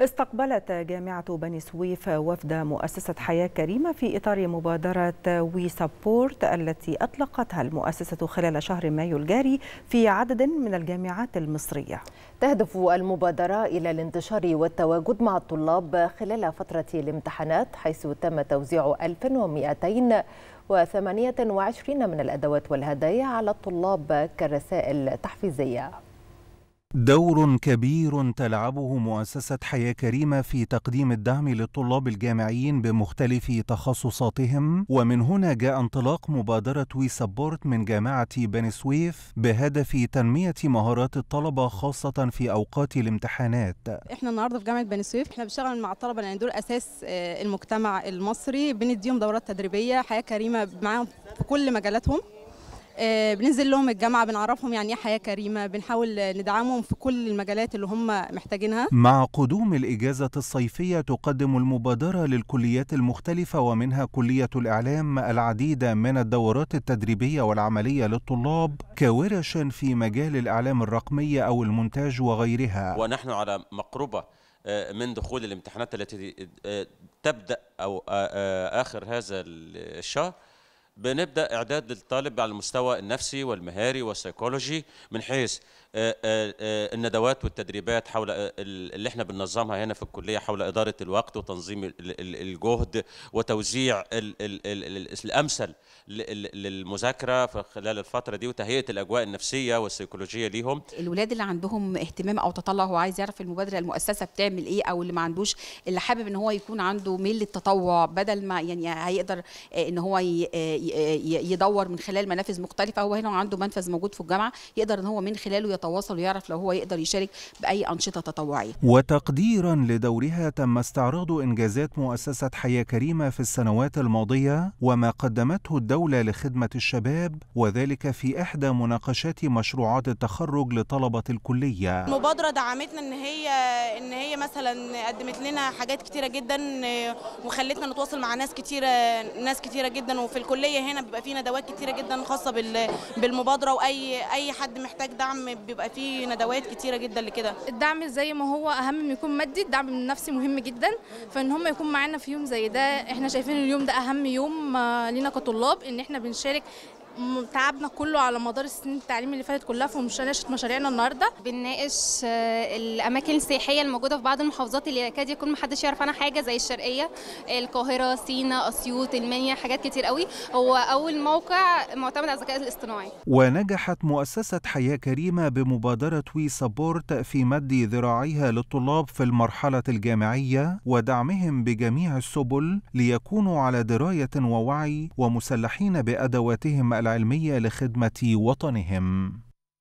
استقبلت جامعة بني سويف وفد مؤسسة حياة كريمة في إطار مبادرة We Support التي أطلقتها المؤسسة خلال شهر مايو الجاري في عدد من الجامعات المصرية. تهدف المبادرة إلى الانتشار والتواجد مع الطلاب خلال فترة الامتحانات حيث تم توزيع 1228 من الأدوات والهدايا على الطلاب كرسائل تحفيزية. دور كبير تلعبه مؤسسة حياة كريمة في تقديم الدعم للطلاب الجامعيين بمختلف تخصصاتهم. ومن هنا جاء انطلاق مبادرة We Support من جامعة بني سويف بهدف تنمية مهارات الطلبة خاصة في أوقات الامتحانات. إحنا النهارده في جامعة بني سويف إحنا بنشتغل مع الطلبة لأن دول أساس المجتمع المصري. بنديهم دورات تدريبية حياة كريمة معاهم في كل مجالاتهم. بننزل لهم الجامعة بنعرفهم يعني إيه حياة كريمة بنحاول ندعمهم في كل المجالات اللي هم محتاجينها. مع قدوم الإجازة الصيفية تقدم المبادرة للكليات المختلفة ومنها كلية الإعلام العديد من الدورات التدريبية والعملية للطلاب كورش في مجال الإعلام الرقميه أو المونتاج وغيرها. ونحن على مقربة من دخول الامتحانات التي تبدأ أو آخر هذا الشهر بنبدأ إعداد للطالب على المستوى النفسي والمهاري والسيكولوجي من حيث الندوات والتدريبات حول اللي إحنا بننظمها هنا في الكلية حول إدارة الوقت وتنظيم الجهد وتوزيع الأمثل للمذاكرة في خلال الفترة دي وتهيئة الأجواء النفسية والسيكولوجية ليهم. الولاد اللي عندهم اهتمام أو تطلع هو عايز يعرف المبادرة المؤسسة بتعمل إيه أو اللي ما عندوش اللي حابب إن هو يكون عنده ميل للتطوع بدل ما يعني هيقدر إن هو يدور من خلال منافذ مختلفة هو هنا عنده منفذ موجود في الجامعة يقدر إن هو من خلاله يتواصل ويعرف لو هو يقدر يشارك بأي أنشطة تطوعية. وتقديرا لدورها تم استعراض إنجازات مؤسسة حياة كريمة في السنوات الماضية وما قدمته الدولة لخدمة الشباب وذلك في إحدى مناقشات مشروعات التخرج لطلبة الكلية. المبادره دعمتنا إن هي إن هي مثلا قدمت لنا حاجات كتيرة جدا وخلتنا نتواصل مع ناس كتيرة ناس كتيرة جدا وفي الكلية هنا بيبقى في ندوات كتيرة جدا خاصة بالمبادرة وأي أي حد محتاج دعم بيبقى في ندوات كتيرة جدا لكده. الدعم زي ما هو أهم من يكون مادي الدعم النفسي مهم جدا. فإن هم يكون معانا في يوم زي ده إحنا شايفين اليوم ده أهم يوم لينا كطلاب إن إحنا بنشارك تعبنا كله على مدار السنين التعليم اللي فاتت كلها في مناقشه مشاريعنا النهارده. بنناقش الأماكن السياحية الموجودة في بعض المحافظات اللي يكاد يكون محدش يعرف عنها حاجة زي الشرقية القاهرة سينا أسيوط المنيا حاجات كتير قوي. هو أول موقع معتمد على الذكاء الاصطناعي. ونجحت مؤسسة حياة كريمة بمبادرة We Support في مد ذراعيها للطلاب في المرحلة الجامعية ودعمهم بجميع السبل ليكونوا على دراية ووعي ومسلحين بأدواتهم العلمية لخدمة وطنهم.